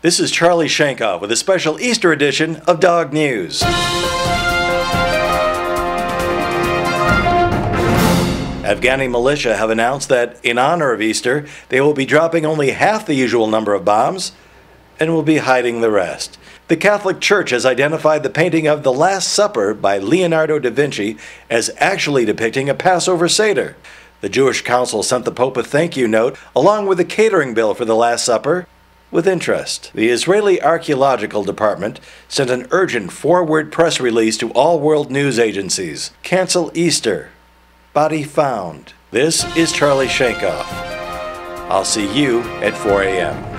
This is Charlie Shankoff with a special Easter edition of Dog News. Afghani militia have announced that, in honor of Easter, they will be dropping only half the usual number of bombs and will be hiding the rest. The Catholic Church has identified the painting of The Last Supper by Leonardo da Vinci as actually depicting a Passover Seder. The Jewish Council sent the Pope a thank you note along with a catering bill for the Last Supper with interest. The Israeli Archaeological Department sent an urgent forward press release to all world news agencies. Cancel Easter. Body found. This is Charlie Shankoff. I'll see you at 4 a.m.